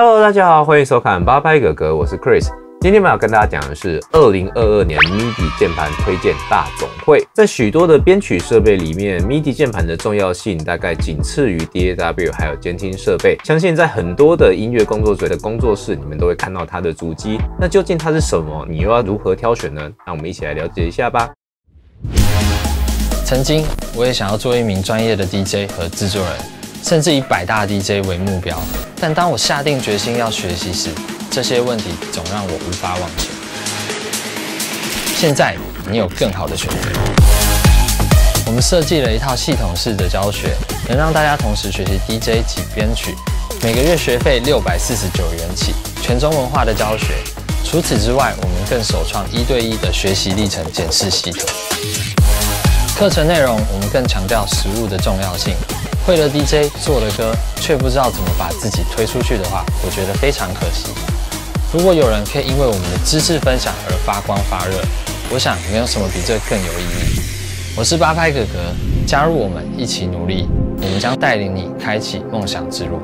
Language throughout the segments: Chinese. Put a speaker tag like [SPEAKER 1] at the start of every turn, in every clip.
[SPEAKER 1] Hello，大家好，欢迎收看八拍哥哥，我是 Chris。今天我们要跟大家讲的是二零二二年 MIDI 键盘推荐大总会。在许多的编曲设备里面，MIDI 键盘的重要性大概仅次于 DAW 还有监听设备。相信在很多的音乐工作者的工作室，你们都会看到它的足迹。那究竟它是什么？你又要如何挑选呢？让我们一起来了解一下吧。
[SPEAKER 2] 曾经我也想要做一名专业的 DJ 和制作人，甚至以百大 DJ 为目标。但当我下定决心要学习时，这些问题总让我无法往前。现在你有更好的选择，我们设计了一套系统式的教学，能让大家同时学习 DJ 及编曲。每个月学费六百四十九元起，全中文化的教学。除此之外，我们更首创一对一的学习历程检视系统。课程内容我们更强调实物的重要性。会了 DJ 做了歌，却不知道怎么把自己推出去的话，我觉得非常可惜。如果有人可以因为我们的知识分享而发光发热，我想没有什么比这更有意义。我是八拍哥哥，加入我们一起努力，我们将带领你开启梦想之路。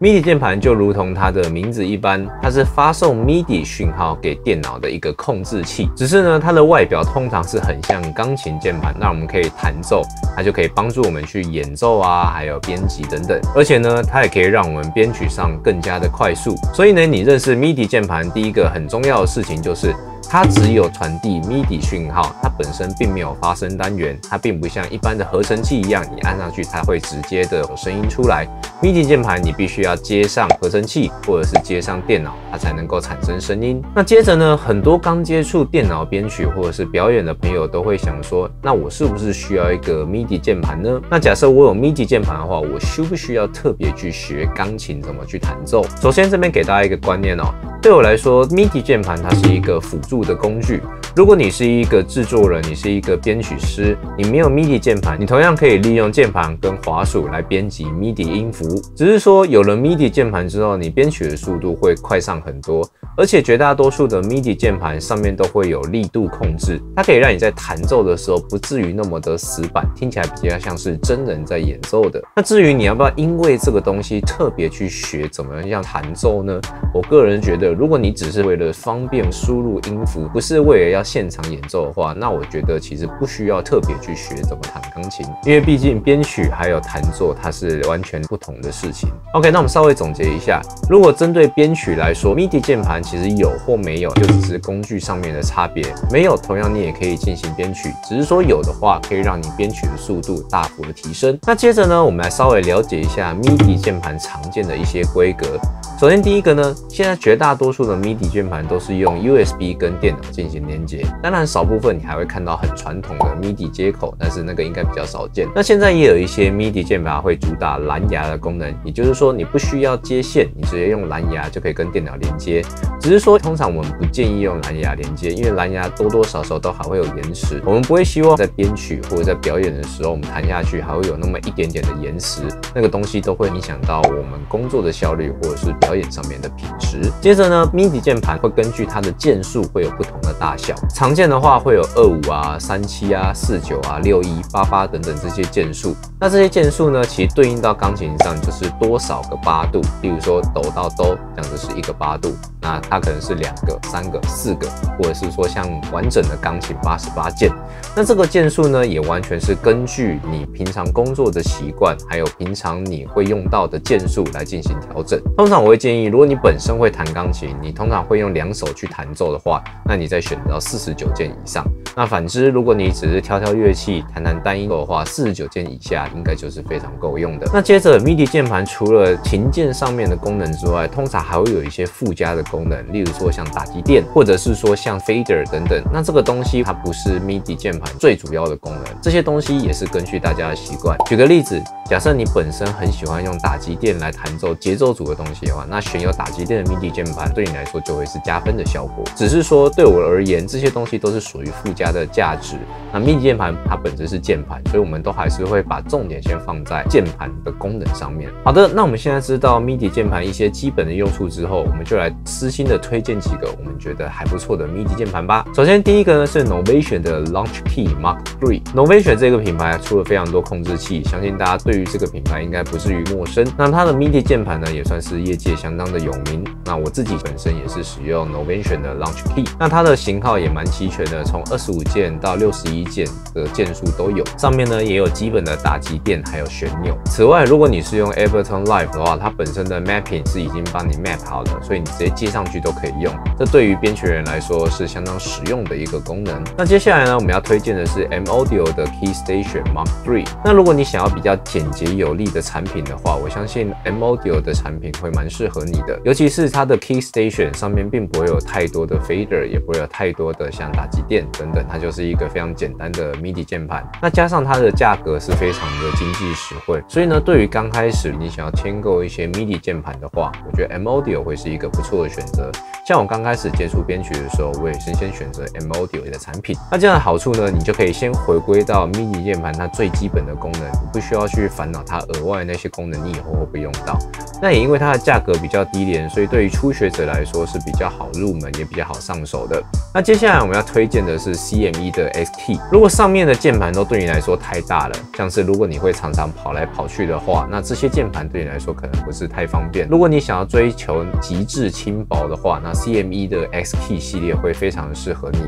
[SPEAKER 1] MIDI 键盘就如同它的名字一般，它是发送 MIDI 讯号给电脑的一个控制器。只是呢，它的外表通常是很像钢琴键盘，那我们可以弹奏，它就可以帮助我们去演奏啊，还有编辑等等。而且呢，它也可以让我们编曲上更加的快速。所以呢，你认识 MIDI 键盘第一个很重要的事情就是。它只有传递 MIDI 讯号，它本身并没有发声单元，它并不像一般的合成器一样，你按上去它会直接的有声音出来。MIDI 键盘你必须要接上合成器或者是接上电脑，它才能够产生声音。那接着呢，很多刚接触电脑编曲或者是表演的朋友都会想说，那我是不是需要一个 MIDI 键盘呢？那假设我有 MIDI 键盘的话，我需不需要特别去学钢琴怎么去弹奏？首先这边给大家一个观念哦。对我来说，MIDI 键盘它是一个辅助的工具。如果你是一个制作人，你是一个编曲师，你没有 MIDI 键盘，你同样可以利用键盘跟滑鼠来编辑 MIDI 音符。只是说有了 MIDI 键盘之后，你编曲的速度会快上很多。而且绝大多数的 MIDI 键盘上面都会有力度控制，它可以让你在弹奏的时候不至于那么的死板，听起来比较像是真人在演奏的。那至于你要不要因为这个东西特别去学怎么样弹奏呢？我个人觉得，如果你只是为了方便输入音符，不是为了要现场演奏的话，那我觉得其实不需要特别去学怎么弹钢琴，因为毕竟编曲还有弹奏它是完全不同的事情。OK，那我们稍微总结一下，如果针对编曲来说，MIDI 键盘。其实有或没有，就只是工具上面的差别。没有，同样你也可以进行编曲，只是说有的话，可以让你编曲的速度大幅的提升。那接着呢，我们来稍微了解一下 MIDI 键盘常见的一些规格。首先第一个呢，现在绝大多数的 MIDI 键盘都是用 USB 跟电脑进行连接，当然少部分你还会看到很传统的 MIDI 接口，但是那个应该比较少见。那现在也有一些 MIDI 键盘会主打蓝牙的功能，也就是说你不需要接线，你直接用蓝牙就可以跟电脑连接。只是说，通常我们不建议用蓝牙连接，因为蓝牙多多少少都还会有延迟。我们不会希望在编曲或者在表演的时候，我们弹下去还会有那么一点点的延迟，那个东西都会影响到我们工作的效率或者是表演上面的品质。接着呢，MIDI 键盘会根据它的键数会有不同的大小，常见的话会有二五啊、三七啊、四九啊、六一、八八等等这些键数。那这些键数呢，其实对应到钢琴上就是多少个八度，比如说哆到哆，这样子是一个八度。那它可能是两个、三个、四个，或者是说像完整的钢琴八十八键。那这个键数呢，也完全是根据你平常工作的习惯，还有平常你会用到的键数来进行调整。通常我会建议，如果你本身会弹钢琴，你通常会用两手去弹奏的话，那你再选择四十九键以上。那反之，如果你只是挑挑乐器、弹弹单音的话，四十九键以下应该就是非常够用的。那接着，MIDI 键盘除了琴键上面的功能之外，通常还会有一些附加的功能，例如说像打击垫，或者是说像 fader 等等。那这个东西它不是 MIDI 键盘最主要的功能，这些东西也是根据大家的习惯。举个例子，假设你本身很喜欢用打击垫来弹奏节奏组的东西的话，那选有打击垫的 MIDI 键盘对你来说就会是加分的效果。只是说对我而言，这些东西都是属于附加它的价值。那 MIDI 键盘它本质是键盘，所以我们都还是会把重点先放在键盘的功能上面。好的，那我们现在知道 MIDI 键盘一些基本的用处之后，我们就来私心的推荐几个我们觉得还不错的 MIDI 键盘吧。首先第一个呢是 Novation 的 Launch Key Mark Three。Novation 这个品牌出了非常多控制器，相信大家对对于这个品牌应该不至于陌生。那它的 MIDI 键盘呢，也算是业界相当的有名。那我自己本身也是使用 Novation 的 Launch Key，那它的型号也蛮齐全的，从二十五键到六十一键的键数都有。上面呢也有基本的打击垫，还有旋钮。此外，如果你是用 Ableton Live 的话，它本身的 Mapping 是已经帮你 Map 好的，所以你直接接上去都可以用。这对于编曲人来说是相当实用的一个功能。那接下来呢，我们要推荐的是 M Audio 的 Key Station Mark Three。那如果你想要比较简洁有力的产品的话，我相信 M Audio 的产品会蛮适合你的，尤其是它的 Key Station 上面并不会有太多的 Fader，也不会有太多的像打击垫等等它就是一个非常简单的 MIDI 键盘。那加上它的价格是非常的经济实惠，所以呢，对于刚开始你想要添购一些 MIDI 键盘的话，我觉得 M Audio 会是一个不错的选择。像我刚开始接触编曲的时候，我也是先选择 M Audio 的产品。那这样的好处呢，你就可以先回归到 MIDI 键盘它最基本的功能，你不需要去烦恼它额外那些功能，你以后会不会用到？那也因为它的价格比较低廉，所以对于初学者来说是比较好入门，也比较好上手的。那接下来我们要推荐的是 CME 的 XT。如果上面的键盘都对你来说太大了，像是如果你会常常跑来跑去的话，那这些键盘对你来说可能不是太方便。如果你想要追求极致轻薄的话，那 CME 的 XT 系列会非常的适合你。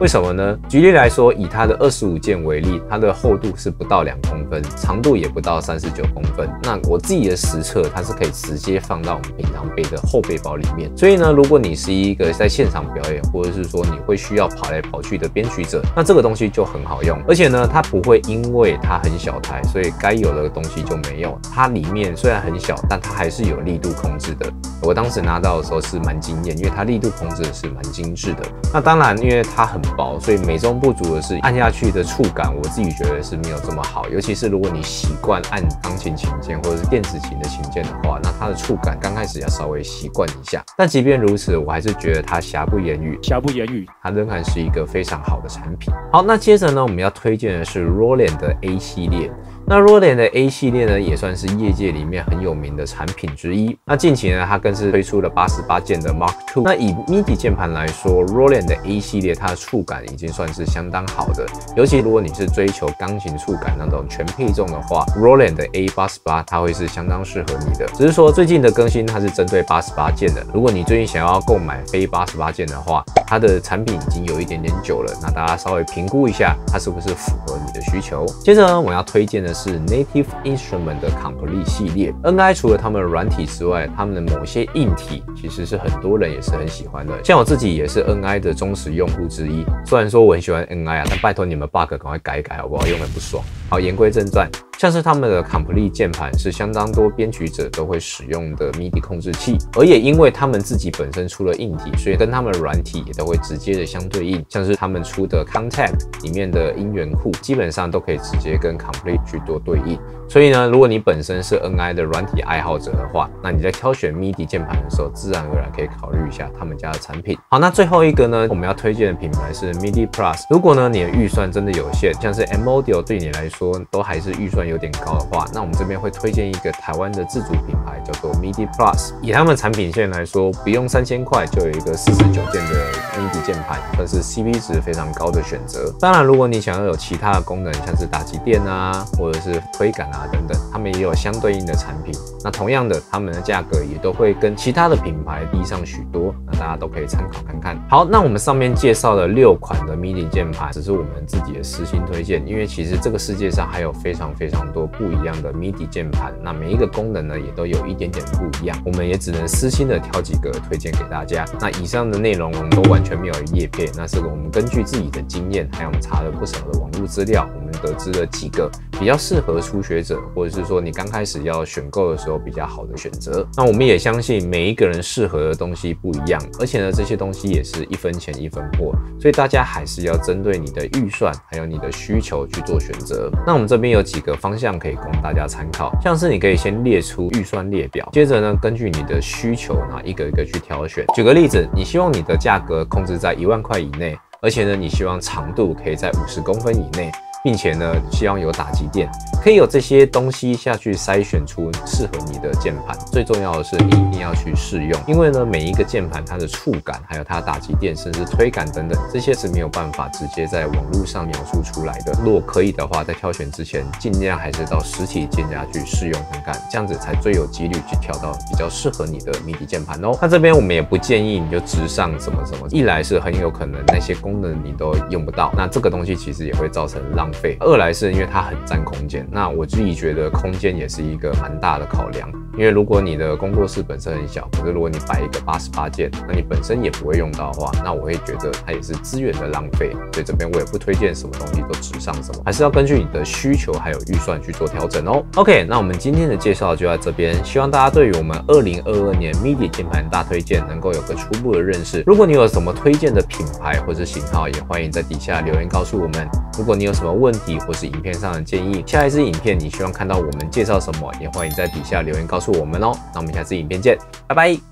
[SPEAKER 1] 为什么呢？举例来说，以它的二十五键为例，它的厚度是不到两公分，长度也不到三十九公分。那我自己的实测，它是可以直接放到我们平常背的后背包里面。所以呢，如果你是一个在现场表演，或者是说你会需要跑来跑去的编曲者，那这个东西就很好用。而且呢，它不会因为它很小台，所以该有的东西就没有。它里面虽然很小，但它还是有力度控制的。我当时拿到的时候是蛮惊艳，因为它力度控制的是蛮精致的。那当然，因为它很薄，所以美中不足的是按下去的触感，我自己觉得是没有这么好。尤其是如果你习惯按钢琴琴键或者是电子琴的琴键的话，那它的触感刚开始要稍微习惯一下。但即便如此，我还是觉得它瑕不掩瑜，
[SPEAKER 3] 瑕不掩瑜，
[SPEAKER 1] 它仍然是一个非常好的产品。好，那接着呢，我们要推荐的是 Roland 的 A 系列。那 Roland 的 A 系列呢，也算是业界里面很有名的产品之一。那近期呢，它更是推出了八十八键的 Mark Two。那以 MIDI 键盘来说，Roland 的 A 系列它的触感已经算是相当好的。尤其如果你是追求钢琴触感那种全配重的话，Roland 的 A 八十八它会是相当适合你的。只是说最近的更新它是针对八十八键的。如果你最近想要购买非八十八键的话，它的产品已经有一点点久了。那大家稍微评估一下，它是不是符合你的需求。接着呢，我要推荐的是 Native Instrument 的 Complete 系列。NI 除了他们的软体之外，他们的某些硬体其实是很多人也是很喜欢的。像我自己也是 NI 的忠实用户之一。虽然说我很喜欢 NI 啊，但拜托你们 bug 赶快改一改好不好？用的不爽。好，言归正传，像是他们的 Complete 键盘是相当多编曲者都会使用的 MIDI 控制器，而也因为他们自己本身出了硬体，所以跟他们软体也都会直接的相对应。像是他们出的 Contact 里面的音源库，基本上都可以直接跟 Complete 去做对应。所以呢，如果你本身是 NI 的软体爱好者的话，那你在挑选 MIDI 键盘的时候，自然而然可以考虑一下他们家的产品。好，那最后一个呢，我们要推荐的品牌是 MIDI Plus。如果呢你的预算真的有限，像是 M Audio 对你来说说都还是预算有点高的话，那我们这边会推荐一个台湾的自主品牌，叫做 MIDI Plus。以他们产品线来说，不用三千块就有一个四十九键的 MIDI 键盘，算是 CP 值非常高的选择。当然，如果你想要有其他的功能，像是打击垫啊，或者是推杆啊等等，他们也有相对应的产品。那同样的，他们的价格也都会跟其他的品牌低上许多。那大家都可以参考看看。好，那我们上面介绍的六款的 MIDI 键盘，只是我们自己的私心推荐，因为其实这个世界上还有非常非常多不一样的 MIDI 键盘，那每一个功能呢也都有一点点不一样，我们也只能私心的挑几个推荐给大家。那以上的内容我们都完全没有叶片，那是我们根据自己的经验，还有我们查了不少的网络资料，我们得知了几个比较适合初学者，或者是说你刚开始要选购的时候比较好的选择。那我们也相信每一个人适合的东西不一样，而且呢这些东西也是一分钱一分货，所以大家还是要针对你的预算还有你的需求去做选择。那我们这边有几个方向可以供大家参考，像是你可以先列出预算列表，接着呢根据你的需求呢一个一个去挑选。举个例子，你希望你的价格控制在一万块以内，而且呢你希望长度可以在五十公分以内。并且呢，希望有打击垫，可以有这些东西下去筛选出适合你的键盘。最重要的是，你一定要去试用，因为呢，每一个键盘它的触感，还有它打击垫，甚至推感等等，这些是没有办法直接在网络上描述出来的。如果可以的话，在挑选之前，尽量还是到实体店家去试用看看，这样子才最有几率去挑到比较适合你的迷你键盘哦。那这边我们也不建议你就直上什么什么，一来是很有可能那些功能你都用不到，那这个东西其实也会造成浪费二来是因为它很占空间，那我自己觉得空间也是一个蛮大的考量。因为如果你的工作室本身很小，可是如果你摆一个八十八件，那你本身也不会用到的话，那我会觉得它也是资源的浪费。所以这边我也不推荐什么东西都只上什么，还是要根据你的需求还有预算去做调整哦。OK，那我们今天的介绍就在这边，希望大家对于我们二零二二年 MIDI 键盘大推荐能够有个初步的认识。如果你有什么推荐的品牌或者型号，也欢迎在底下留言告诉我们。如果你有什么问题或是影片上的建议，下一支影片你希望看到我们介绍什么，也欢迎在底下留言告诉诉我们哦。那我们下次影片见，拜拜。